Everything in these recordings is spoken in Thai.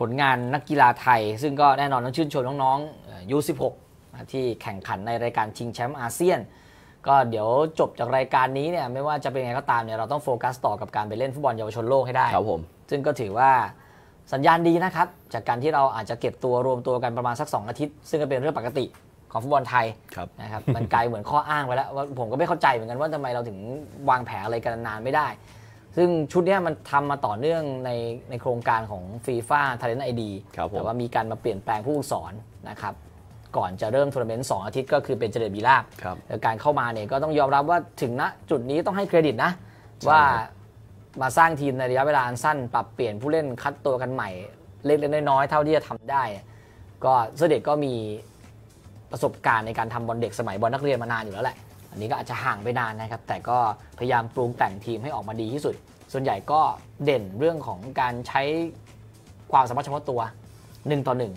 ผลงานนักกีฬาไทย ซึ่งก็แน่นอนต้องชื่นชมน้องๆยู16 ที่แข่งขันในรายการชิงแชมป์อาเซียน ก็เดี๋ยวจบจากรายการนี้เนี่ยไม่ว่าจะเป็นไงก็ตามเนี่ยเราต้องโฟกัสต่อกับการไปเล่นฟุตบอลเยาวชนโลกให้ได้ครับผมซึ่งก็ถือว่าสัญญาณดีนะครับ จากการที่เราอาจจะเก็บตัวรวมตัวกันประมาณสัก 2 อาทิตย์ ซึ่งก็เป็นเรื่องปกติของฟุตบอลไทยครับนะครับมันกลายเหมือนข้ออ้างไปแล้วว่าผมก็ไม่เข้าใจเหมือนกันว่าทำไมเราถึงวางแผนอะไรกันนานไม่ได้ ซึ่งชุดเนี้ยมันทำมาต่อเนื่องในในโครงการของฟีฟ่าท a เลน t ไอดีครับผมแต่ว่ามีการมาเปลี่ยนแปลงผู้ฝึกสอนนะครับก่อนจะเริ่มทัวร์นาเมนต์สองอาทิตย์ก็คือเป็นเจเด็จ มีลาภครับแล้วการเข้ามาเนี่ยก็ต้องยอมรับว่าถึงณจุดนี้ต้องให้เครดิตนะใช่ว่าครับมาสร้างทีมในระยะเวลาอันสั้น ปรับเปลี่ยนผู้เล่นคัดตัวกันใหม่ เล็กๆน้อยๆเท่าที่จะทำได้ โค้ชเจเด็จก็มีประสบการณ์ในการทำบอลเด็กสมัยบอลนักเรียนมานานอยู่แล้วแหละอั นนี้ก็อาจจะห่างไปนานนะครับ แต่ก็พยายามปรุงแต่งทีมให้ออกมาดีที่สุด ส่วนใหญ่ก็เด่นเรื่องของการใช้ความสามารถเฉพาะตัวหนึ่งต่อหนึ่ง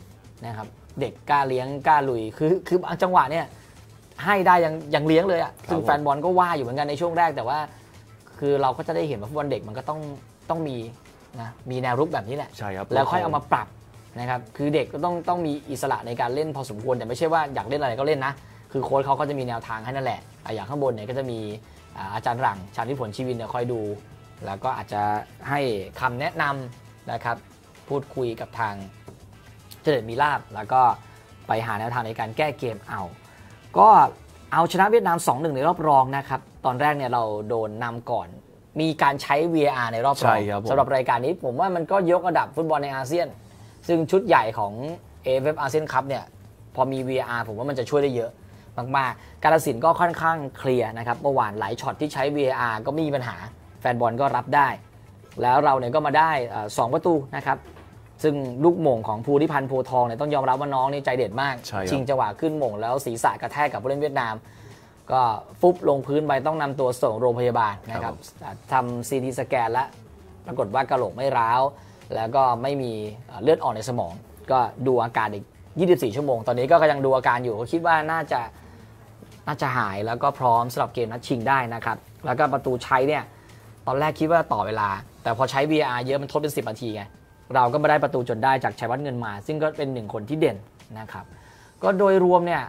นะครับ เด็กกล้าเลี้ยงกล้าลุย คือคือบางจังหวะเนี่ยให้ได้ยังยังเลี้ยงเลยอะ่ะ ซึ่งผมแฟนบอลก็ว่าอยู่เหมือนกันในช่วงแรกแต่ว่า คือเราก็จะได้เห็นว่าฟุตบอลเด็กมันก็ต้องต้องมีนะมีแนวรุกแบบนี้แหละใช่ครับแล้วค่อยเอามาปรับนะครับ คือเด็กก็ต้องต้องมีอิสระในการเล่นพอสมควรแต่ไม่ใช่ว่าอยากเล่นอะไรก็เล่นนะ คือโค้ชเขาก็จะมีแนวทางให้นั่นแหละอะอย่างข้างบนเนี่ยก็จะมีอ่าอาจารย์หลังชาญวิผลชีวินเนี่ยคอยดู แล้วก็อาจจะให้คำแนะนำนะครับ พูดคุยกับทางเจริญมีลาบ แล้วก็ไปหาแนวทางในการแก้เกมเอา ก็เอาชนะเวียดนาม 2-1 ในรอบรองนะครับ ตอนแรกเนี่ยเราโดนนำก่อน มีการใช้ VAR ในรอบรใช่องครับผมสำหรับรายการนี้ผมว่ามันก็ยกระดับฟุตบอลในอาเซียน ซึ่งชุดใหญ่ของ AFF อาเซียนคัพเนี่ยพอมี VAR ผมว่ามันจะช่วยได้เยอะ มากๆ การตัดสินก็ค่อนข้างเคลียร์นะครับเมื่อวานหลายช็อตที่ใช้ VAR ก็ไม่มีปัญหา แฟนบอลก็รับได้ แล้วเราเนี่ยก็มาได้เอ่อสองประตูนะครับ ซึ่งลูกโหม่งของภูริพันธ์โพทองเนี่ยต้องยอมรับว่าน้องนี่ใจเด็ดมากใช่ครับชิงจังหวะขึ้นโหม่งแล้วศีรษะกระแทกกับผู้เล่นเวียดนาม ก็ฟุบลงพื้นไปต้องนำตัวส่งโรงพยาบาลนะครับทำซีทีสแกนแล้วปรากฏว่ากระโหลกไม่ร้าว แล้วก็ไม่มีเอ่อเลือดออกในสมอง ก็ดูอาการอีก 24 ชั่วโมง ตอนนี้ก็ยังดูอาการอยู่ก็คิดว่าน่าจะน่าจะหายแล้วก็พร้อมสำหรับเกมนัดชิงได้นะครับ แล้วก็ประตูใช้เนี่ยตอนแรกคิดว่าต่อเวลา แต่พอใช้ VR เยอะมันทดเป็น 10 นาทีไงเราก็มาได้ประตูจนได้จากชัยวัฒน์เงินมา ซึ่งก็เป็นหนึ่งคนที่เด่นนะครับ ก็โดยรวมเนี่ย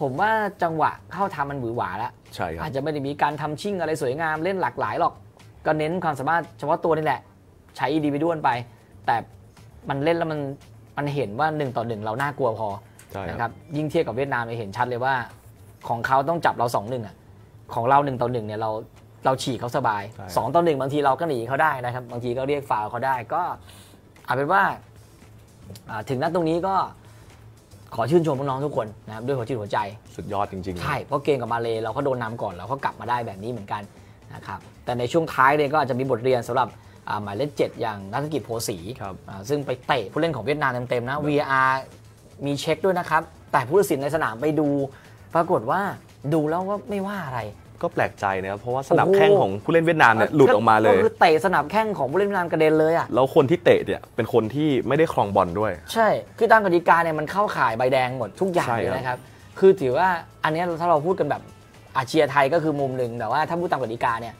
ผมว่าจังหวะเข้าทำมันหวือหวาแล้วใช่ครับอาจจะไม่ได้มีการทำชิ่งอะไรสวยงามเล่นหลากหลายหรอก ก็เน้นความสามารถเฉพาะตัวนี่แหละ ใช้ดีวิดวลไป แต่มันเล่นแล้วมัน มันเห็นว่าหนึ่งต่อหนึ่งเราน่ากลัวพอใช่ครับนะครับยิ่งเทียบกับเวียดนามเราเห็นชัดเลยว่า ของเขาต้องจับเราสองหนึ่งอะของเราหนึ่งต่อหนึ่งเนี่ยเราเราฉีกเขาสบายใช่สองต่อหนึ่งบางทีเราก็หนีเขาได้นะครับ บางทีก็เรียกฟาวล์เขาได้ก็เอาเป็นว่าอ่าถึงนัดตรงนี้ก็ขอชื่นชมน้องๆทุกคนนะครับด้วยหัวจิตหัวใจ สุดยอดจริงๆ ใช่ เพราะเกมกับมาเลเราก็โดนนำก่อนเราก็กลับมาได้แบบนี้เหมือนกันนะครับแต่ในช่วงท้ายเนี่ยก็อาจจะมีบทเรียนสำหรับอ่า หมายเลขเจ็ดอย่างนักกิจโพสีครับอ่าซึ่งไปเตะผู้เล่นของเวียดนามเต็มๆนะ VR มีเช็คด้วยนะครับ แต่ผู้ตัดสินในสนามไปดู ปรากฏว่าดูแล้วก็ไม่ว่าอะไร ก็แปลกใจนะครับเพราะว่าสนับโอ้โหแข้งของผู้เล่นเวียดนามเนี่ยหลุดออกมาเลยก็คือเตะสนับแข้งของผู้เล่นเวียดนามกระเด็นเลยอะแล้วคนที่เตะเนี่ยเป็นคนที่ไม่ได้ครองบอลด้วย ใช่คือตามกติกาเนี่ยมันเข้าข่ายใบแดงหมดทุกอย่างใช่เลยครับนะครับคือถือว่าอันเนี้ยถ้าเราพูดกันแบบอาเชียร์ไทยก็คือมุมหนึ่งแต่ว่าถ้าพูดตามกติกาเนี่ย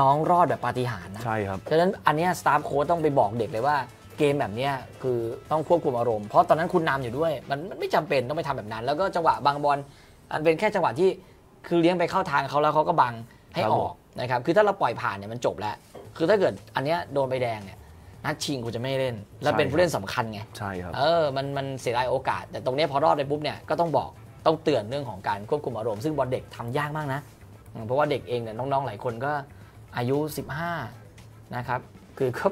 น้องรอดแบบปาฏิหาริย์นะใช่ครับฉะนั้นอันเนี้ยสตาฟโค้ชต้องไปบอกเด็กเลยว่าเกมแบบเนี้ยคือต้องควบคุมอารมณ์เพราะตอนนั้นคุณนำอยู่ด้วย มันมันไม่จำเป็นต้องไปทำแบบนั้น แล้วก็จังหวะบางบอลอันเป็นแค่จังหวะที่คือเลี้ยงไปเข้าทางเขาแล้วเขาก็บังให้ครับอผมอกนะครับคือถ้าเราปล่อยผ่านเนี่ยมันจบแล้ว คือถ้าเกิดอันเนี้ยโดนใบแดงเนี่ยนัดชิงกูจะไม่เล่น แล้วเป็นผู้เล่นสำคัญไงใช่ครับเออมันมันเสียดายโอกาส แต่ตรงเนี้ยพอรอดไปปุ๊บเนี่ยก็ต้องบอกต้องเตือนเรื่องของการควบคุมอารมณ์ซึ่งบอลเด็กทำยากมากนะอืมเพราะว่าเด็กเองเนี่ยน้องๆหลายคนก็ อายุ 15 นะครับ คือเขา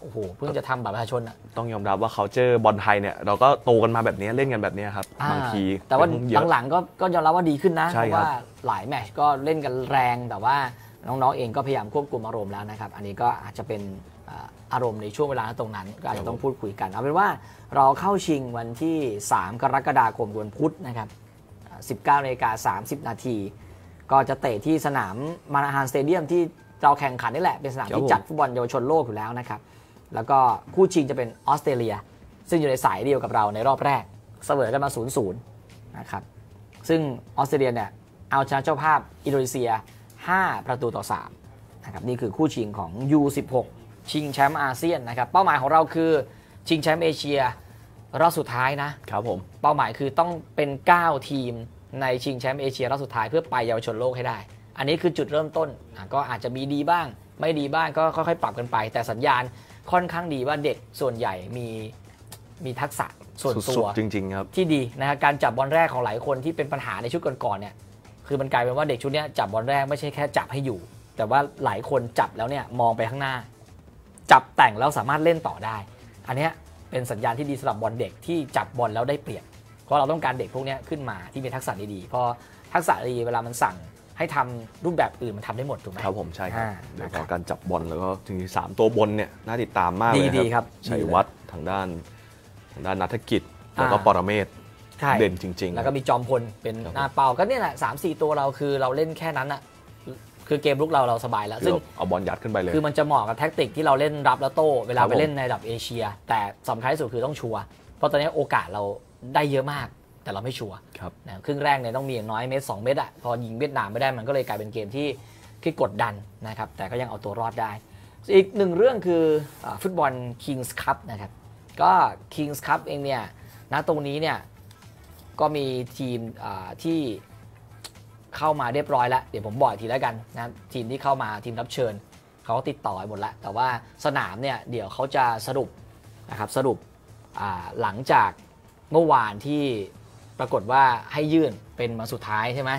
โอ้โหเพิ่งจะทำบัตรประชาชนอะต้องยอมรับว่าเขาเจอบอลไทยเนี่ยเราก็โตกันมาแบบนี้เล่นกันแบบนี้ครับอ่บางที แต่ว่าเยอะหลังๆก็ก็ยอมรับว่าดีขึ้นนะใช่เพครับราะว่าหลายแมตช์ก็เล่นกันแรงแต่ว่าน้องๆเองก็พยายามควบคุมอารมณ์แล้วนะครับ อันนี้ก็อาจจะเป็นอ่าอารมณ์ในช่วงเวลาตรงนั้น ก็อาจจะต้องพูดคุยกัน เอาเป็นว่าเราเข้าชิงวันที่ 3 กรกฎาคมวันพุธนะครับ 19นาฬิกา30 นาที ก็จะเตะที่สนามมานาฮานสเตเดียมที่ เราแข่งขันนี่แหละเป็นสนามครับที่ผมจัดฟุตบอลเยาวชนโลกอยู่แล้วนะครับแล้วก็คู่ชิงจะเป็นออสเตรเลีย ซึ่งอยู่ในสายเดียวกับเราในรอบแรก เสมอกันมา0-0นะครับซึ่งออสเตรเลียเนี่ยเอาชนะเจ้าภาพอินโดนีเซีย 5 ประตูต่อ3นะครับนี่คือคู่ชิงของ U16 ชิงแชมป์อาเซียนนะครับเป้าหมายของเราคือชิงแชมป์เอเชียรอบสุดท้ายนะครับผมเป้าหมายคือต้องเป็น 9 ทีมในชิงแชมป์เอเชียรอบสุดท้ายเพื่อไปเยาวชนโลกให้ได้ อันนี้คือจุดเริ่มต้นอะก็อาจจะมีดีบ้าง ไม่ดีบ้างก็ค่อยๆปรับกันไป แต่สัญญาณค่อนข้างดีว่าเด็กส่วนใหญ่มีมีทักษะส่วนตัสุดวๆจริงๆครับที่ดีนะครับการจับบอลแรกของหลายคนที่เป็นปัญหาในชุดก่อนๆเนี่ยคือมันกลายเป็นว่าเด็กชุดเนี้ยจับบอลแรกไม่ใช่แค่จับให้อยู่ แต่ว่าหลายคนจับแล้วเนี่ยมองไปข้างหน้า จับแต่งแล้วสามารถเล่นต่อได้ อันเนี้ยเป็นสัญญาณที่ดีสำหรับบอลเด็กที่จับบอลแล้วได้เปรียบเพราะเราต้องการเด็กพวกเนี้ยขึ้นมาที่มีทักษะดีๆพอทักษะดีเวลามันสั่ง ให้ทำรูปแบบอื่นมันทำได้หมดถูกไหมครับผมใช่ครับอ่าโดยเฉนะครับพาะการจับบอลแล้วก็จริงๆสามตัวบนเนี่ยน่าติดตามมากเลยดีๆครับชัยดีเลยวัฒน์ทางด้านทางด้านนัฐกิจแล้วก็อ่าปรเมศใช่เด่นจริง ๆ แล้วก็มีจอมพลเป็นครับหน้าเป้าก็เนี่ยแหละสามสี่ตัวเราคือเราเล่นแค่นั้นอะคือเกมลุกเราเราสบายแล้ว ซึ่ซึ่งงเอาบอลยัดขึ้นไปเลยคือมันจะเหมาะกับแท็กติกที่เราเล่นรับแล้วโต้เวลาครับไปเล่นในระดับเอเชีย แต่สำคัญที่สุดคือต้องชัวร์เพราะตอนนี้โอกาสเราได้เยอะมาก แต่เราไม่ชัวร์ครับนะครึ่งแรกเนี่ยต้องมีอย่างน้อยเมตรสองเมตรอะพอยิงเวียดนามไม่ได้มันก็เลยกลายเป็นเกมที่ที่กดดันนะครับแต่ก็ยังเอาตัวรอดได้ อีกหนึ่งเรื่องคืออาฟุตบอล Kings Cup นะครับก็ Kings Cup เองเนี่ยณตรงนี้เนี่ยก็มีทีมอ่าที่เข้ามาเรียบร้อยแล้ว เดี๋ยวผมบอกอีกทีแล้วกันนะทีมที่เข้ามาทีมรับเชิญเขาก็ติดต่อไปหมดแล้ว แต่ว่าสนามเนี่ยเดี๋ยวเขาจะสรุปนะครับสรุปอ่าหลังจากเมื่อวานที่ ปรากฏว่าให้ยื่นเป็นมาสุดท้ายใช่ไหม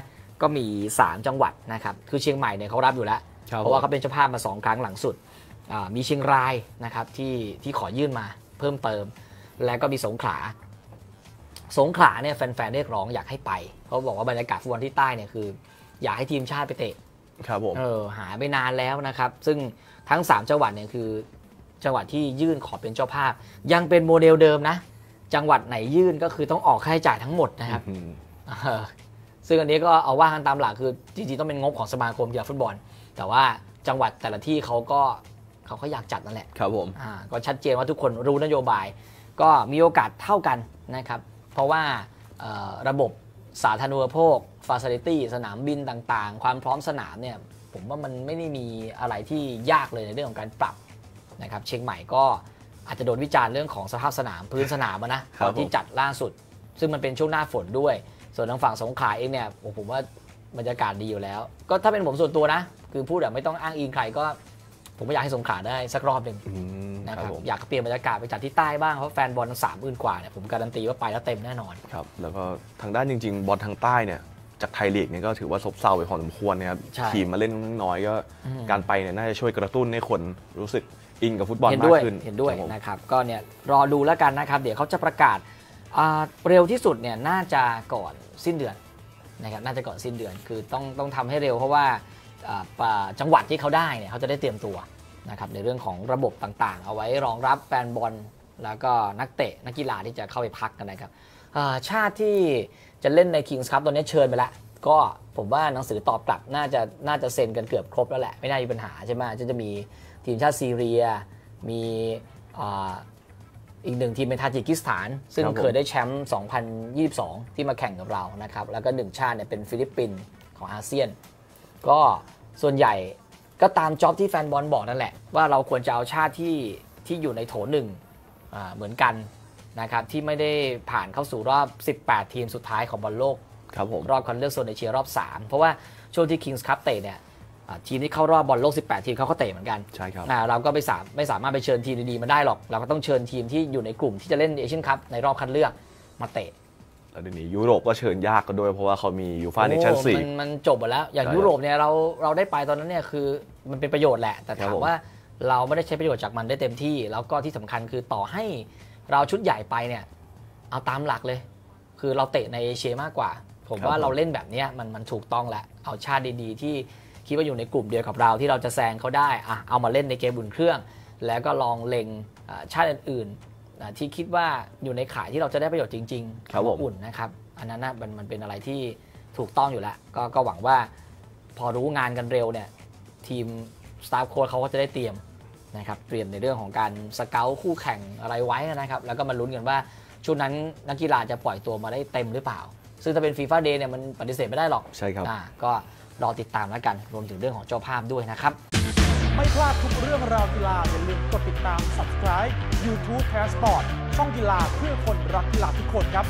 ก็มี 3 จังหวัดนะครับคือเชียงใหม่เนี่ยเขารับอยู่แล้วครับเพราะว่าเขาเป็นเจ้าภาพมา 2 ครั้งหลังสุดอ่ามีเชียงรายนะครับที่ที่ขอยื่นมาเพิ่มเติม แล้วก็มีสงขลา สงขลาเนี่ยแฟนๆเรียกร้องอยากให้ไปเขาบอกว่าบรรยากาศฟุตบอลที่ใต้เนี่ยคือ อยากให้ทีมชาติไปเตะครับผมเออหายไปนานแล้วนะครับ ซึ่งทั้ง 3 จังหวัดเนี่ยคือจังหวัดที่ยื่นขอเป็นเจ้าภาพ ยังเป็นโมเดลเดิมนะ จังหวัดไหนยื่นก็คือต้องออกค่าใช้จ่ายทั้งหมดนะครับอืมเออซึ่งอันนี้ก็เอาว่ากันตามหลักคือจริงๆต้องเป็นงบของสมาคมกีฬาฟุตบอล แต่ว่าจังหวัดแต่ละที่เขาก็เขาก็อยากจัดนั่นแหละ ครับผมอ่าก็ชัดเจนว่าทุกคนรู้นโยบาย ก็มีโอกาสเท่ากันนะครับ เพราะว่าเอ่อระบบสาธารณูปโภคฟาซิลิตี้สนามบินต่างๆ ความพร้อมสนามเนี่ยผมว่ามันไม่ได้มีอะไรที่ยากเลยในเรื่องของการปรับนะครับ เชียงใหม่ก็ อาจจะโดนวิจารณ์เรื่องของสภาพสนามพื้นสนามอะนะตอนที่จัดล่าสุด ซึ่งมันเป็นช่วงหน้าฝนด้วย ส่วนทางฝั่งสงขลาเองเนี่ยโอ้ผมว่าบรรยากาศดีอยู่แล้ว ก็ถ้าเป็นผมส่วนตัวนะ คือพูดแบบไม่ต้องอ้างอิงใครก็ ผมก็อยากให้สงขลาได้สักรอบหนึ่งอืมนะคครับรับผมอยากเปลี่ยนบรรยากาศไปจัดที่ใต้บ้างเพราะแฟนบอลสามหมื่นกว่าเนี่ยผมการันตีว่าไปแล้วเต็มแน่นอนครับแล้วก็ทางด้านจริง ๆ บอลทางใต้เนี่ย จากไทยลีกเนี่ยก็ถือว่าซบเซาไปพอสมควรนะครับใช่ทีมมาเล่นน้อยก็อืม การไปเนี่ยน่าจะช่วยกระตุ้นให้คนรู้สึกอินกับฟุตบอลเห็นมาด้วยกขึ้นเห็นด้วยครับผม นะครับ ก็เนี่ยรอดูแล้วกันนะครับ เดี๋ยวเขาจะประกาศอ่าเร็วที่สุดเนี่ยน่าจะก่อนสิ้นเดือนนะครับน่าจะก่อนสิ้นเดือนคือต้องต้องทำให้เร็วเพราะว่าอ่าป่าจังหวัดที่เขาได้เนี่ยเขาจะได้เตรียมตัวนะครับในเรื่องของระบบต่างๆ เอาไว้รองรับแฟนบอลแล้วก็นักเตะนักกีฬาที่จะเข้าไปพักกันนะครับอ่า ชาติที่จะเล่นใน Kings Cup ตอนนี้เชิญไปแล้วก็ผมว่าหนังสือตอบกลับน่าจะน่าจะเซ็นกันเกือบครบแล้วแหละ ไม่น่ามีปัญหาใช่ไหมจะจะมีทีมชาติซีเรีย มีอ่าอีกหนึ่งทีมเป็นทาจิกิสถาน ซึ่งครับผมเคยได้แชมป์ 2022 ที่มาแข่งกับเรานะครับ แล้วก็หนึ่งชาติเนี่ยเป็นฟิลิปปินส์ของอาเซียน ก็ส่วนใหญ่ก็ตามโจทย์ที่แฟนบอลบอกนั่นแหละ ว่าเราควรจะเอาชาติที่ที่อยู่ในโถหนึ่งอ่าเหมือนกัน นะครับที่ไม่ได้ผ่านเข้าสู่รอบ 18 ทีมสุดท้ายของบอลโลกครับผมรอบคัดเลือกโซนเอเชียรอบ 3 เพราะว่าช่วงที่ Kings Cup เตะเนี่ยอ่าทีมที่เข้ารอบบอลโลก 18 ทีมเขาก็เตะเหมือนกันใช่ครับอ่าเราก็ไม่สามไม่สามารถไปเชิญทีมดีๆมาได้หรอก เราก็ต้องเชิญทีมที่อยู่ในกลุ่มที่จะเล่นเอเชียนคัพในรอบคัดเลือกมาเตะแล้วเดี๋ยวนี้ยุโรปก็เชิญยากกันด้วยเพราะว่าเขามียูฟ่าเนชั่นส์ลีกมันมันจบหมดแล้ว อย่างใช่ครับยุโรปเนี่ยเราเราได้ไปตอนนั้นเนี่ยคือมันเป็นประโยชน์แหละ แต่ครัถาบมผมว่าเราไม่ได้ใช้ประโยชน์จากมันได้เต็มที่ แล้วก็ที่สำคัญคือต่อให้ เราชุดใหญ่ไปเนี่ยเอาตามหลักเลย คือเราเตะในเอเชียมากกว่า ผมว่าเราเล่นแบบเนี้ยมันมันถูกต้องแล้วเอาชาติดีๆ ที่คิดว่าอยู่ในกลุ่มเดียวกับเราที่เราจะแซงเขาได้อะเอามาเล่นในเกมบุนเครื่อง แล้วก็ลองเล็งอ่าชาติอื่นๆอ่าที่คิดว่าอยู่ในข่ายที่เราจะได้ประโยชน์จริงๆครับผมอุ่นนะครับ อันนั้นนะมันมันเป็นอะไรที่ถูกต้องอยู่แล้วก็ก็หวังว่าพอรู้งานกันเร็วเนี่ยทีมสตาฟโค้ชเขาก็จะได้เตรียม นะครับเตรียมในเรื่องของการสเกลคู่แข่งอะไรไว้นะครับแล้วก็มาลุ้นกันว่าช่วงนั้นนักกีฬาจะปล่อยตัวมาได้เต็มหรือเปล่า ซึ่งถ้าเป็นฟีฟ่าเดย์เนี่ยมันปฏิเสธไม่ได้หรอกใช่ครับอ่าก็รอติดตามแล้วกันรวมถึงเรื่องของเจ้าภาพด้วยนะครับไม่พลาดทุกเรื่องราวกีฬาอย่าลืมกดติดตาม subscribe YouTube Passport ช่องกีฬาเพื่อคนรักกีฬาทุกคนครับ